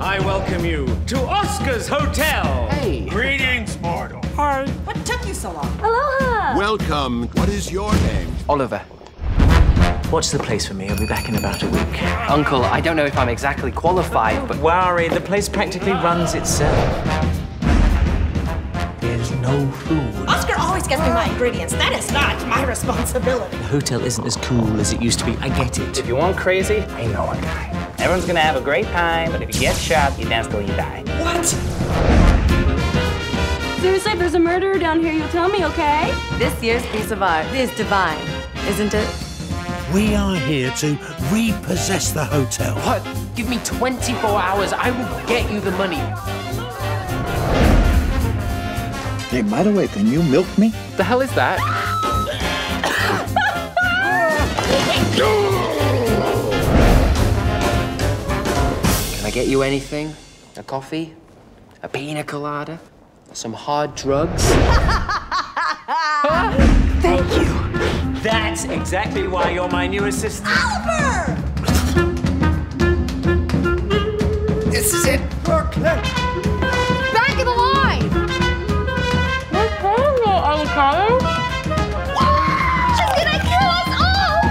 I welcome you to Oscar's Hotel. Hey. Greetings, mortal. Hi. What took you so long? Aloha! Welcome. What is your name? Oliver. Watch the place for me. I'll be back in about a week. Uncle, I don't know if I'm exactly qualified, but Worry, the place practically runs itself. There's no food. Oscar always gets me my ingredients. That is not my responsibility. The hotel isn't as cool as it used to be. I get it. If you want crazy, I know a guy. Everyone's gonna have a great time, but if you get shot, you dance till you die. What? Seriously, if there's a murderer down here, you'll tell me, okay? This year's piece of art is divine, isn't it? We are here to repossess the hotel. what? Give me 24 hours. I will get you the money. Hey, by the way, can you milk me? The hell is that? Can I get you anything? A coffee? A pina colada? Some hard drugs? Thank you. That's exactly why you're my new assistant. Oliver! This is it, Brooklyn. Back of the line! What's wrong with avocado? She's gonna kill us all!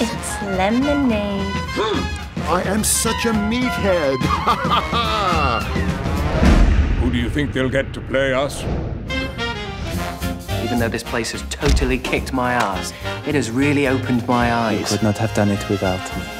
It's lemonade. Hmm. I am such a meathead. Who do you think they'll get to play us? Even though this place has totally kicked my ass, it has really opened my eyes. You could not have done it without me.